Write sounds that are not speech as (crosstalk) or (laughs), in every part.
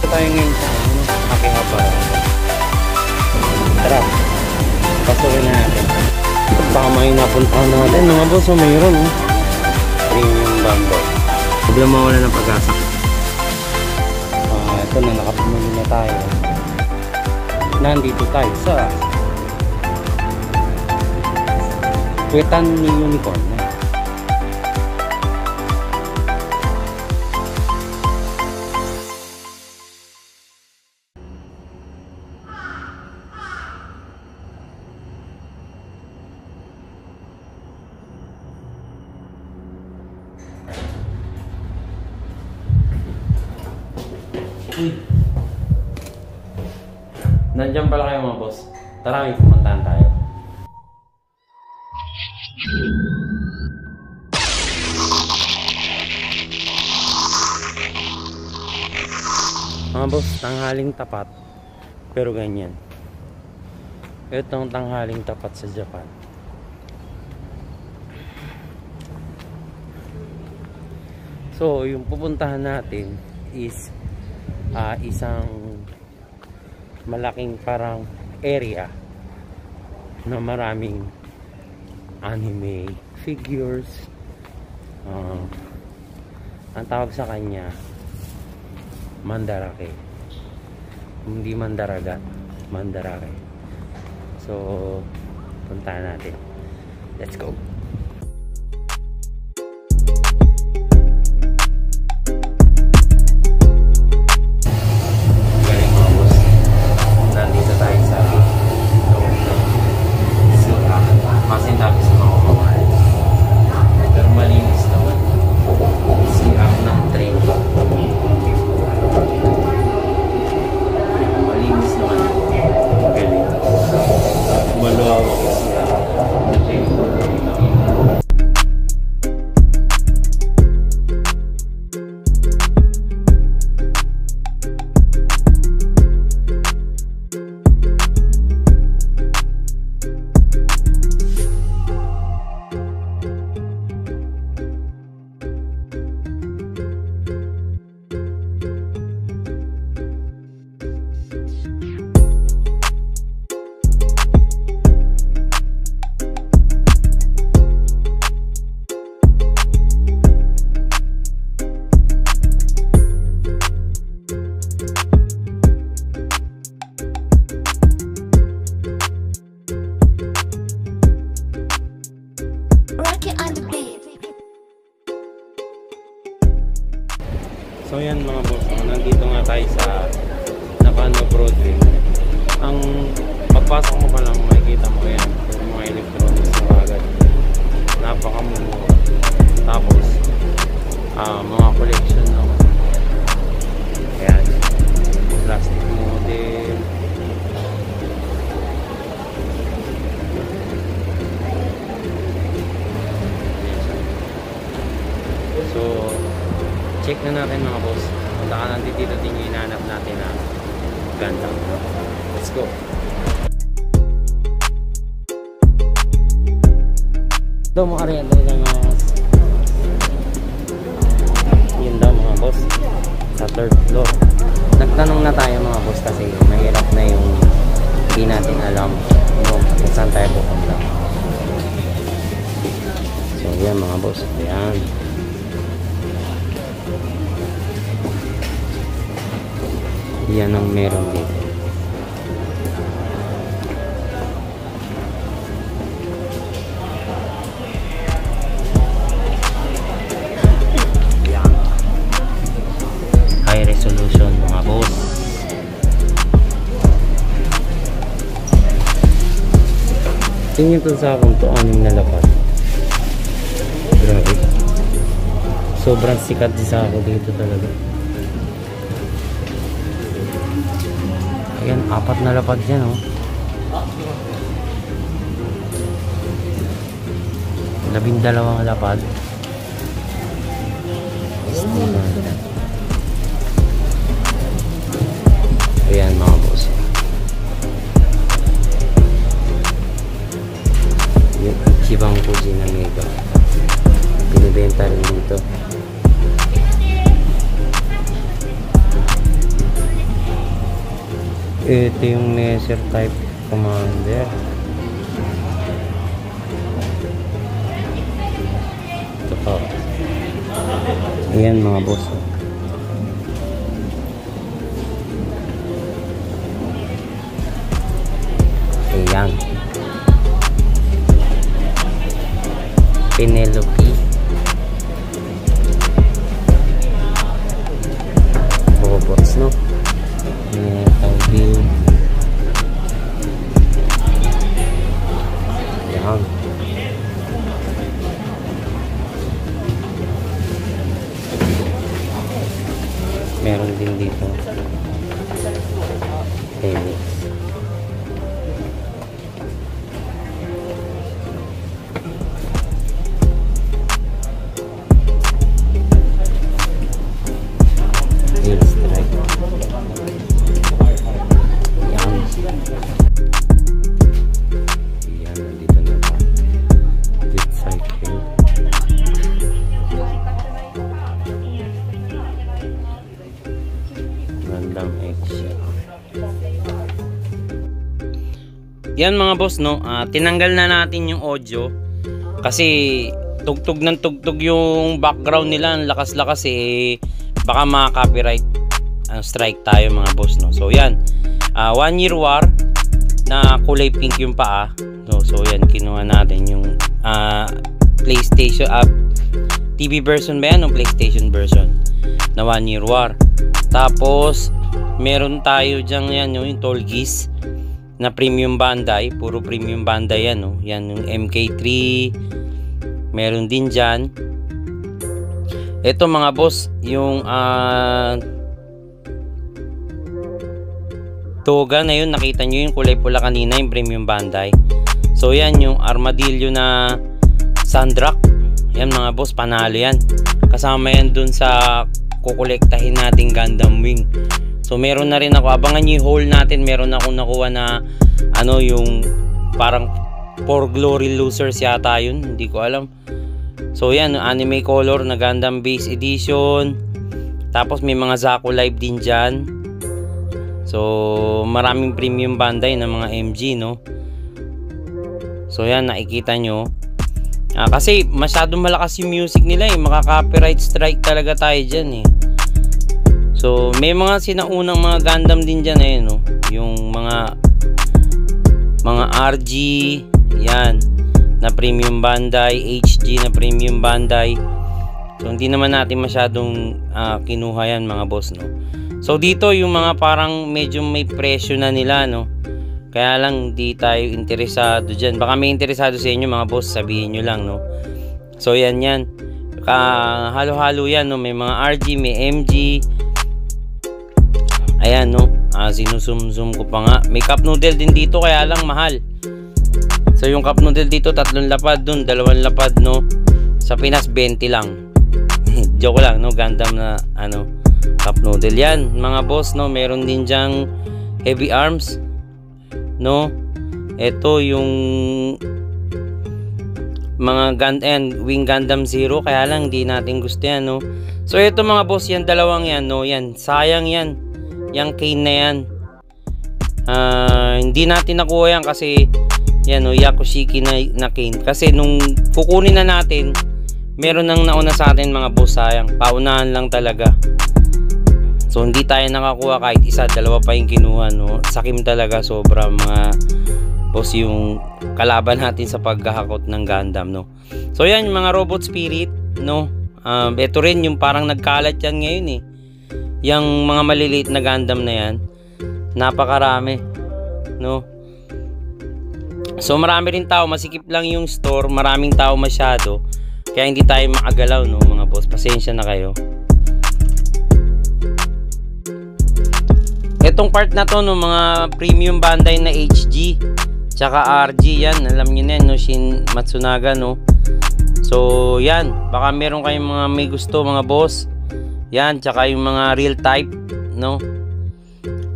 Ito tayo ngayon sa ano, Akihabara. Tara, pasukin na natin. Baka may napuntahan natin. Mga boss, oh, mayroon. Oh. Premium. Huwag lang mawala ng pag-asa. Ah, ito na, nakapamili na tayo. Nandito tayo sa Kwetan ni Unicorn. Nandiyan pala kayo mga boss. Tara, may pumuntahan tayo. Mga boss, tanghaling tapat. Pero ganyan. Ito ang tanghaling tapat sa Japan. So, yung pupuntahan natin is ah, isang malaking parang area na maraming anime figures. Ah, ang tawag sa kanya mandarake. Hindi mandaragat mandarake. So puntahan natin. Let's go mga collection ng ayan, plastic model. So, check na natin mga boss. Punta ka natin dito din yung hinahanap natin na ganda. Let's go. Ito mga ariento ng mga boss sa third floor. Nagtanong na tayo mga boss kasi mahirap na yung hindi natin alam kung saan tayo pupunta. So yan mga boss. Ayan. Yan ang meron dito. Tingin to sa akong to anim na lapad. Grabe. Sobrang sikat sa ako dito talaga. Ayan, apat na lapad yan, oh. Labing dalawang lapad. Ayan, Ichibang Fuji na mega. Binibenta rin dito. Ito yung Messer type commander. Ito pa. Ayan mga boss. Ayan. Penelope. Yan mga boss no, Ah, tinanggal na natin yung audio kasi tugtog ng tugtog yung background nila, ang lakas-lakas eh baka maka-copyright ang strike tayo mga boss no. So yan. Ah, one year war na kulay pink yung paa. No, so yan kinuha natin yung ah, PlayStation app TV version ba yan o PlayStation version na one year war. Tapos meron tayo diyan yan yung Tolgis na premium Bandai, puro premium Bandai yan no. Yan yung MK3 meron din diyan. Ito mga boss, yung ah Toga na yun, nakita nyo yung kulay pula kanina, yung premium Bandai. So yan, yung armadillo na Sandrak. Yan mga boss, panalo yan. Kasama yan dun sa kukolektahin nating Gundam Wing. So meron na rin ako, abangan nyo yung haul natin, meron akong nakuha na ano yung parang for glory losers yata yun, hindi ko alam. So yan, anime color na Gundam base edition. Tapos may mga Zaku live din dyan. So maraming premium Bandai ng mga MG no. So yan nakikita nyo. Ah, kasi masyadong malakas yung music nila eh. Maka-copyright strike talaga tayo dyan eh. So may mga sinaunang mga Gundam din dyan eh no. Yung mga mga RG yan na premium Bandai, HG na premium Bandai. So hindi naman natin masyadong ah, kinuha yan mga boss no. So dito yung mga parang medyo may presyo na nila no. Kaya lang di tayo interesado diyan. Baka may interesado sa inyo mga boss, sabihin nyo lang no. So yan yan. Ka halo-halo yan no, may mga RG, may MG. Ayan no. Ah, sinusum-zoom ko pa nga. May cup noodle din dito kaya lang mahal. So yung cup noodle dito tatlong lapad dun, dalawang lapad no. Sa Pinas 20 lang. (laughs) Joke lang no, Gundam na ano cup noodle yan mga boss no meron din dyang heavy arms no ito yung mga gun and wing Gundam Zero kaya lang di natin gusto yan no so ito mga boss yan dalawang yan no yan sayang yan yung cane na yan Ah, hindi natin nakuha yan kasi yan no Yakushiki na, na cane kasi nung kukunin na natin meron nang nauna sa atin mga boss sayang paunahan lang talaga So hindi tayo nakakuha kahit isa, dalawa pa yung kinuha no. Sakim talaga sobra mga boss yung kalaban natin sa paghahakot ng Gundam no. So yan mga robot spirit no. Um, ito rin yung parang nagkalat yan ngayon eh. Yung mga maliliit na Gundam na yan. Napakarami no. So marami rin tao, masikip lang yung store, maraming tao masyado. Kaya hindi tayo makagalaw no mga boss. Pasensya na kayo. Itong part na to no mga premium Bandai na HG tsaka RG yan alam niyo na yan, no Shin Matsunaga no So yan baka meron kayong mga may gusto mga boss yan tsaka yung mga real type no?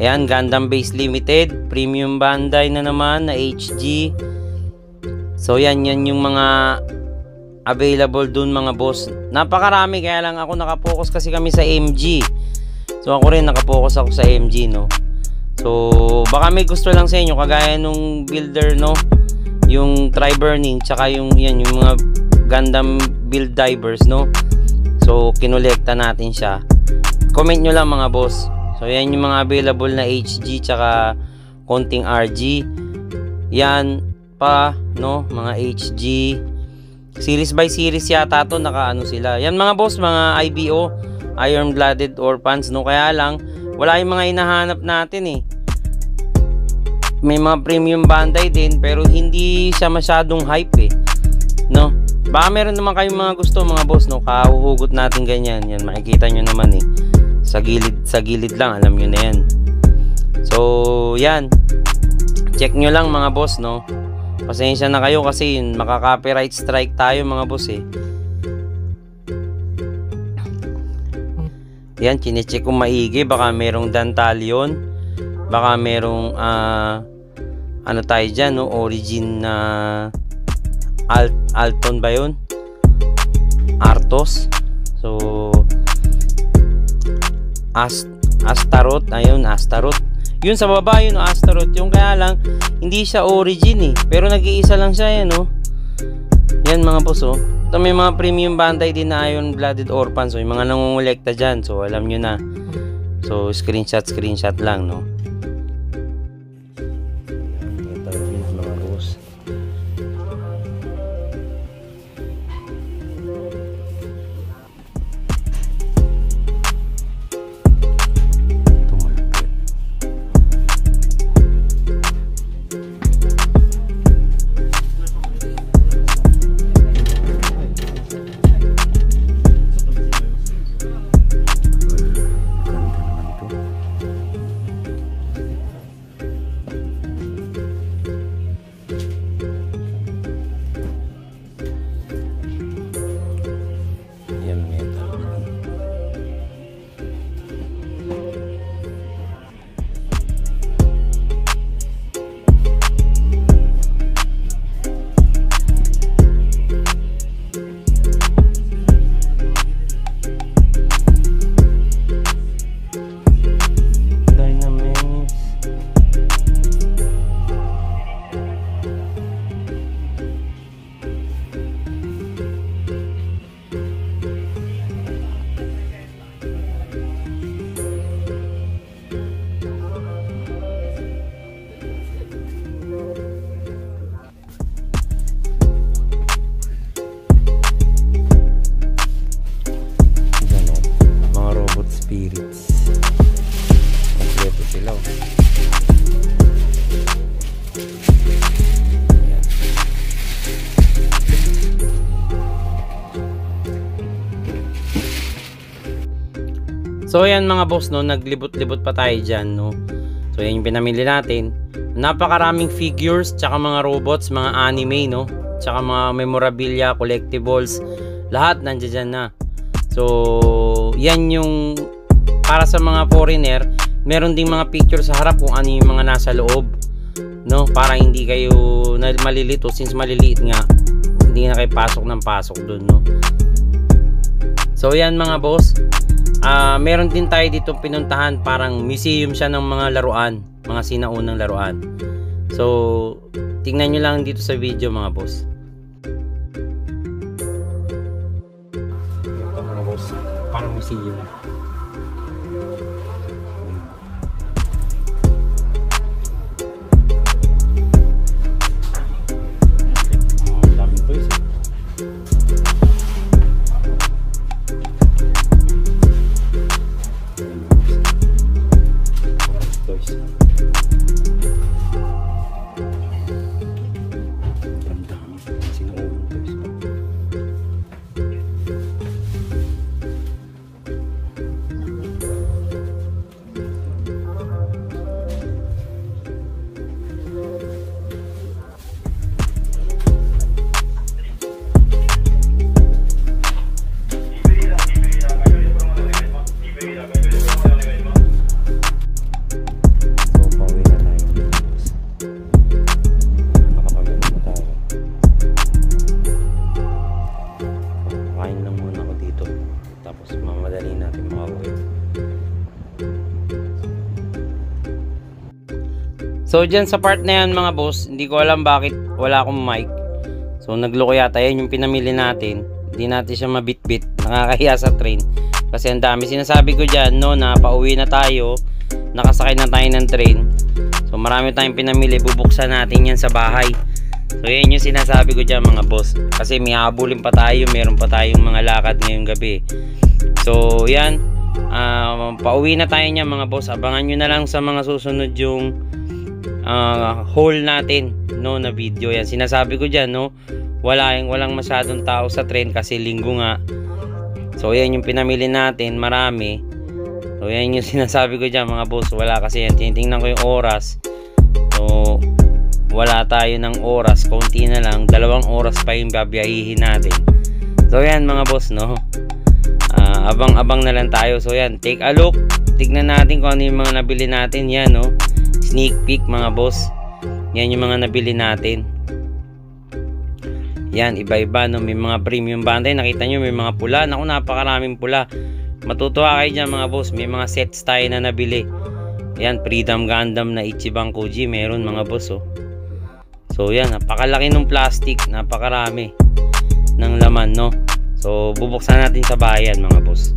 Ayan Gundam Base Limited premium Bandai na naman na HG So yan yan yung mga available dun mga boss. Napakarami kaya lang ako nakapokus kasi kami sa MG So ako rin nakapokus ako sa MG no. So, baka may gusto lang sa inyo kagaya nung builder no, yung try burning tsaka yung yan yung mga Gundam build divers no. So, kinolekta natin siya. Comment nyo lang mga boss. So, yan yung mga available na HG tsaka konting RG. Yan pa no, mga HG series by series yata to naka ano sila. Yan mga boss, mga IBO, Iron Blooded Orphans no. Kaya lang wala yung mga hinahanap natin eh may mga premium Bandai din pero hindi siya masyadong hype eh no baka meron naman kayong mga gusto mga boss no? Kahuhugot natin ganyan. Yan makikita nyo naman eh. Sa gilid sa gilid lang alam nyo na yan. So yan. Check nyo lang mga boss no? Pasensya na kayo kasi yun maka copyright strike tayo mga boss eh. Yan, chinecheck ko maigi. Baka merong Dantalion. Baka merong, ah, ano tayo dyan, no? Origin na Alt, Alton ba yun? Artos. So, Ast, Astaroth. Ayun, Astaroth. Yun sa baba yun, Astaroth. Yung kaya lang, hindi siya origin eh. Pero nag-iisa lang siya yan, no? Yan mga boss, oh. Ito may mga premium Bandai din na Iron Blooded Orphans. So, yung mga nangungulekta dyan. So, alam nyo na. So, screenshot, screenshot lang, no? So yan mga boss no, naglibot-libot pa tayo dyan no. So yan yung pinamili natin. Napakaraming figures, tsaka mga robots, mga anime no. Tsaka mga memorabilia, collectibles, lahat nandiyan na. So yan yung para sa mga foreigner, meron ding mga picture sa harap kung ano yung mga nasa loob. No, para hindi kayo malilito since maliliit nga. Hindi na kayo pasok ng pasok doon, no. So yan mga boss, Ah, meron din tayo dito pinuntahan parang museum siya ng mga laruan, mga sinaunang laruan. So, tingnan nyo lang dito sa video mga boss. Ito mga boss, parang museum. So dyan sa part na yan mga boss, hindi ko alam bakit wala akong mic. So nagloko yata yan yung pinamili natin. Hindi natin siya mabitbit. (laughs) Nakakahiya sa train. Kasi ang dami sinasabi ko dyan no na pauwi na tayo. Nakasakay na tayo ng train. So marami tayong pinamili. Bubuksan natin yan sa bahay. So yan yung sinasabi ko dyan mga boss. Kasi may habulin pa tayo. Meron pa tayong mga lakad ngayong gabi. So yan. Uh, pauwi na tayo niya mga boss. Abangan nyo na lang sa mga susunod yung uh, haul natin no na video. Yan sinasabi ko diyan no wala yung walang masyadong tao sa train kasi linggo nga. So yan yung pinamili natin marami. So yan yung (laughs) sinasabi ko diyan mga boss wala kasi yan. Tinitingnan ko yung oras. So wala tayo ng oras konti na lang. Dalawang oras pa yung babiyahihin natin. So yan mga boss no. Uh, abang abang na lang tayo. So yan take a look. Tignan natin kung ano yung mga nabili natin. Yan no sneak peek mga boss. Yan yung mga nabili natin. Yan iba iba no? May mga premium bandai nakita nyo may mga pula. Naku napakaraming pula. Matutuwa kayo dyan mga boss. May mga sets tayo na nabili. Yan freedom gundam na ichiban koji meron mga boss oh. So yan napakalaki ng plastic. Napakarami ng laman no? So bubuksan natin sa bayan mga boss